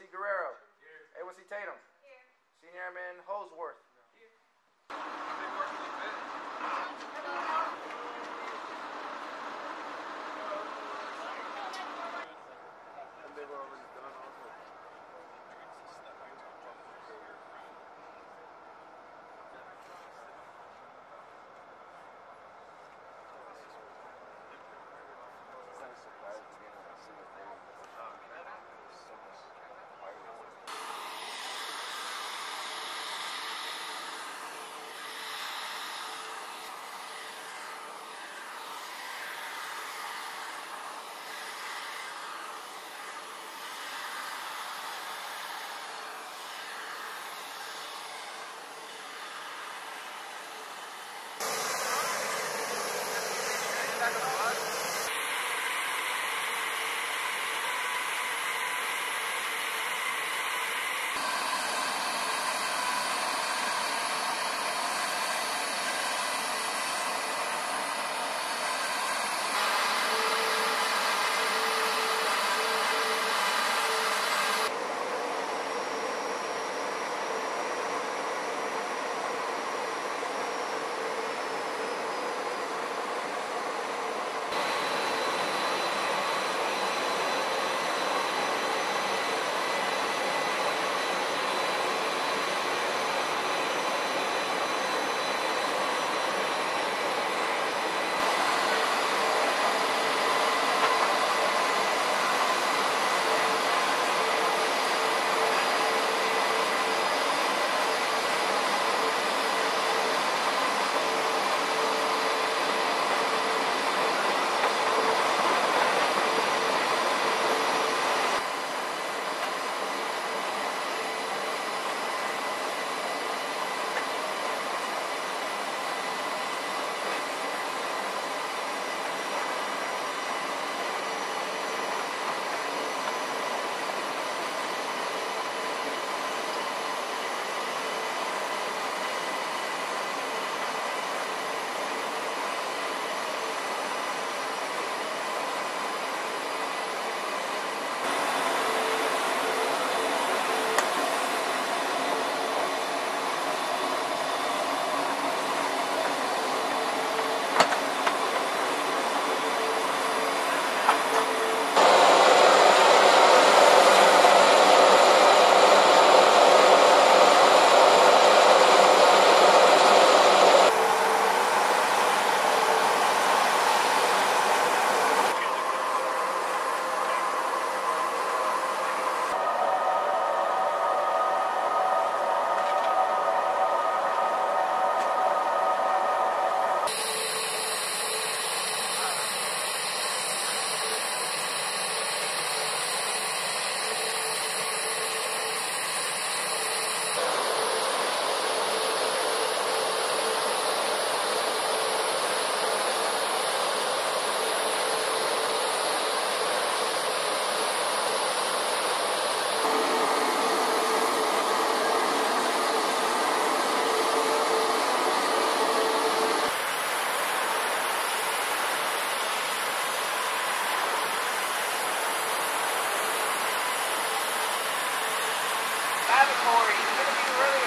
A1C Guerrero. A1C Tatum. Senior Airman Holsworth. Lavatory.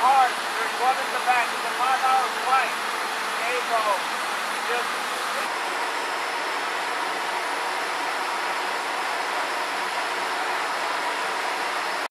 hard. There's one in the back. It's a five-hour fight. Cabo just